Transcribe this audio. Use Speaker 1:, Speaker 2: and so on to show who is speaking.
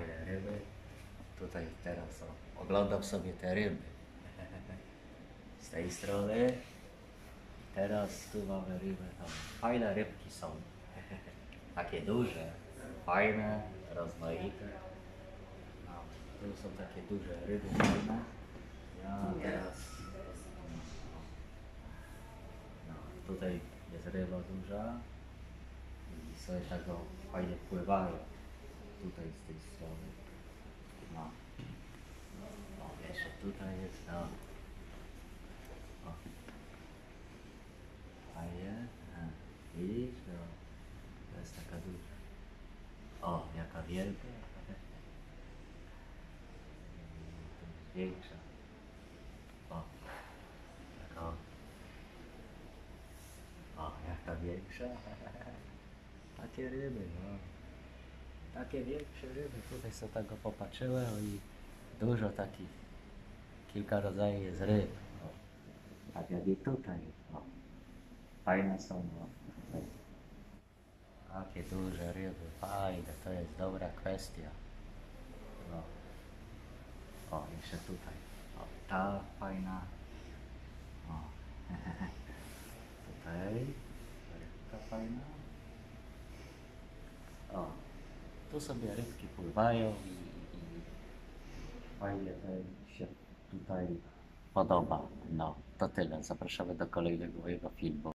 Speaker 1: ryby. Tutaj teraz o, oglądam sobie te ryby. Z tej strony. Teraz tu mamy ryby. Tam fajne rybki są. Takie duże, fajne, rozmaite. Tu są takie duże ryby fajne. Ja teraz. No, tutaj jest ryba duża i sobie tak fajnie pływają tutaj z tej strony. No. O, jeszcze tutaj jest no. O. Fajnie. Widzisz? No. To jest taka duża. O, jaka wielka. To jest większa. O. Taka. O, jaka większa. Takie ryby, no. Takie większe ryby. Tutaj sobie tego popatrzyłem i dużo takich, kilka rodzajów jest ryb. O. Tak jak i tutaj. O. Fajne są. No. Takie duże ryby, fajne, to jest dobra kwestia. O, jeszcze tutaj. O, ta fajna. O. tutaj. Rybka fajna. O, tu sobie rybki pływają i, i fajnie to się tutaj podoba. No, to tyle. Zapraszamy do kolejnego mojego filmu.